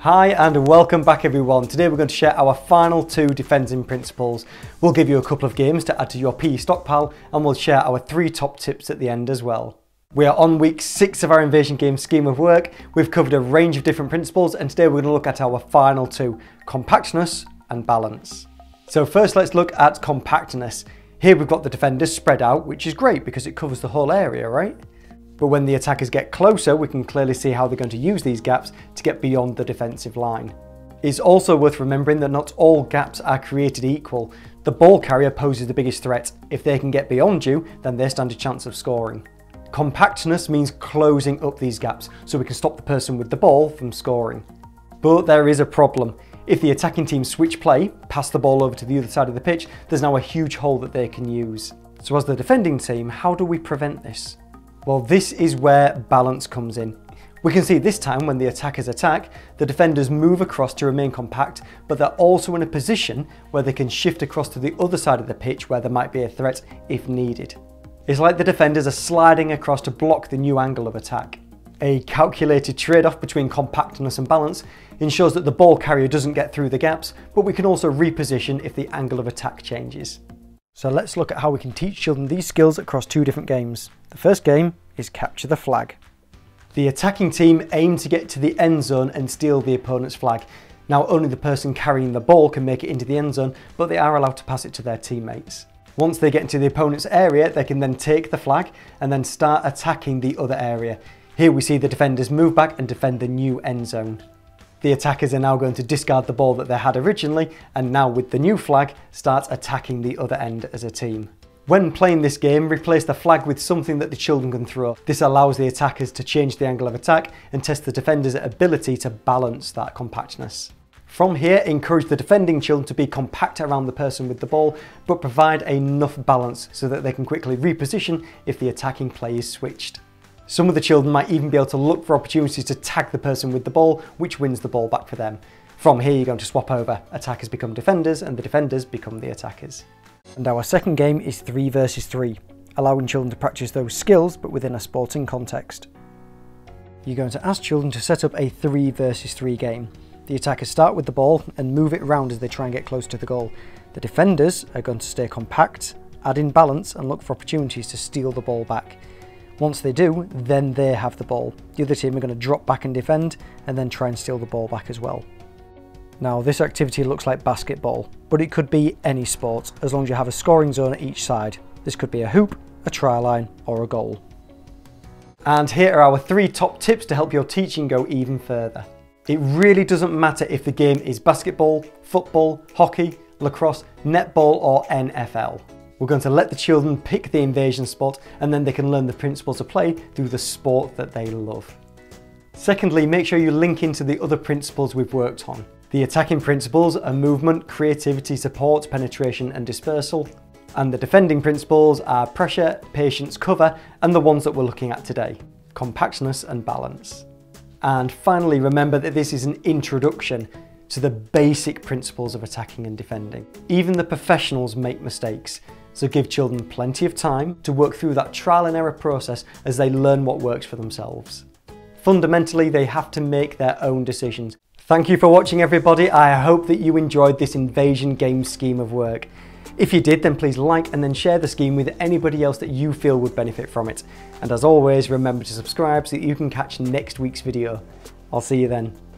Hi and welcome back everyone. Today we're going to share our final two defending principles. We'll give you a couple of games to add to your PE stockpile and we'll share our three top tips at the end as well. We are on week six of our invasion game scheme of work. We've covered a range of different principles and today we're going to look at our final two, compactness and balance. So first let's look at compactness. Here we've got the defenders spread out, which is great because it covers the whole area, right? But when the attackers get closer, we can clearly see how they're going to use these gaps to get beyond the defensive line. It's also worth remembering that not all gaps are created equal. The ball carrier poses the biggest threat. If they can get beyond you, then they stand a chance of scoring. Compactness means closing up these gaps so we can stop the person with the ball from scoring. But there is a problem. If the attacking team switch play, pass the ball over to the other side of the pitch, there's now a huge hole that they can use. So as the defending team, how do we prevent this? Well, this is where balance comes in. We can see this time when the attackers attack, the defenders move across to remain compact, but they're also in a position where they can shift across to the other side of the pitch where there might be a threat if needed. It's like the defenders are sliding across to block the new angle of attack. A calculated trade-off between compactness and balance ensures that the ball carrier doesn't get through the gaps, but we can also reposition if the angle of attack changes. So let's look at how we can teach children these skills across two different games. The first game is capture the flag. The attacking team aim to get to the end zone and steal the opponent's flag. Now only the person carrying the ball can make it into the end zone, but they are allowed to pass it to their teammates. Once they get into the opponent's area, they can then take the flag and then start attacking the other area. Here we see the defenders move back and defend the new end zone. The attackers are now going to discard the ball that they had originally and now with the new flag start attacking the other end as a team. When playing this game, replace the flag with something that the children can throw. This allows the attackers to change the angle of attack and test the defender's ability to balance that compactness. From here, encourage the defending children to be compact around the person with the ball, but provide enough balance so that they can quickly reposition if the attacking play is switched. Some of the children might even be able to look for opportunities to tag the person with the ball, which wins the ball back for them. From here, you're going to swap over. Attackers become defenders and the defenders become the attackers. And our second game is 3 versus 3, allowing children to practice those skills but within a sporting context. You're going to ask children to set up a 3 versus 3 game. The attackers start with the ball and move it around as they try and get close to the goal. The defenders are going to stay compact, add in balance and look for opportunities to steal the ball back. Once they do, then they have the ball. The other team are going to drop back and defend, and then try and steal the ball back as well. Now, this activity looks like basketball, but it could be any sport, as long as you have a scoring zone at each side. This could be a hoop, a try line, or a goal. And here are our three top tips to help your teaching go even further. It really doesn't matter if the game is basketball, football, hockey, lacrosse, netball, or NFL. We're going to let the children pick the invasion spot and then they can learn the principles of play through the sport that they love. Secondly, make sure you link into the other principles we've worked on. The attacking principles are movement, creativity, support, penetration and dispersal. And the defending principles are pressure, patience, cover, and the ones that we're looking at today, compactness and balance. And finally, remember that this is an introduction to the basic principles of attacking and defending. Even the professionals make mistakes, so give children plenty of time to work through that trial and error process as they learn what works for themselves. Fundamentally, they have to make their own decisions. Thank you for watching everybody. I hope that you enjoyed this invasion game scheme of work. If you did, then please like and then share the scheme with anybody else that you feel would benefit from it. And as always, remember to subscribe so that you can catch next week's video. I'll see you then.